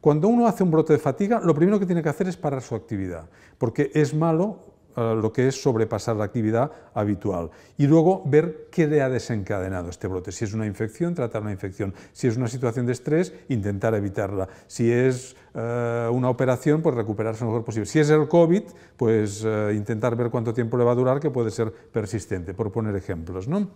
Cuando uno hace un brote de fatiga, lo primero que tiene que hacer es parar su actividad, porque es malo eh, lo que es sobrepasar la actividad habitual. Y luego ver qué le ha desencadenado este brote. Si es una infección, tratar la infección. Si es una situación de estrés, intentar evitarla. Si es eh, una operación, pues recuperarse lo mejor posible. Si es el COVID, pues eh, intentar ver cuánto tiempo le va a durar, que puede ser persistente, por poner ejemplos. ¿no?